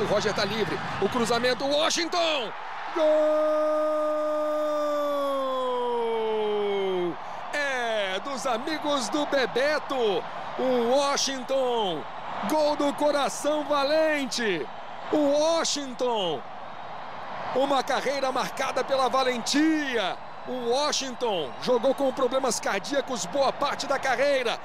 O Roger tá livre. O cruzamento, Washington! Gol! É dos amigos do Bebeto. O Washington. Gol do coração valente. O Washington. Uma carreira marcada pela valentia. O Washington jogou com problemas cardíacos boa parte da carreira.